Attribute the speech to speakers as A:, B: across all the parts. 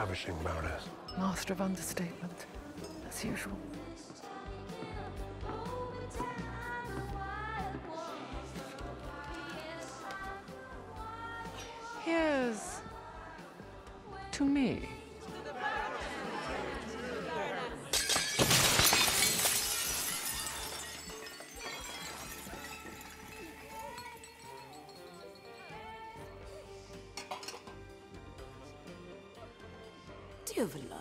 A: ravishing, Baroness.
B: Master of understatement, as usual. Here's to me.
C: Dear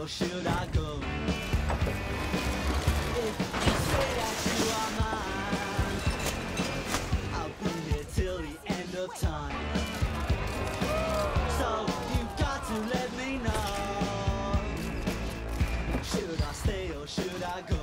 D: Or should I go? If you say that you are mine, I'll be here till the end of time. So you've got to let me know. Should I stay or should I go?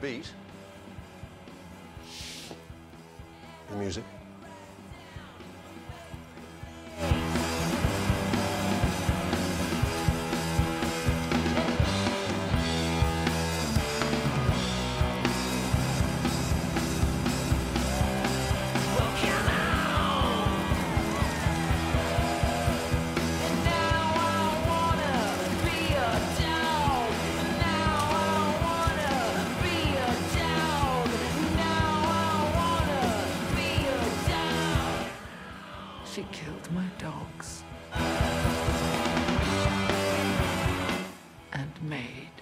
A: Beat. The music.
B: She killed my dogs. And made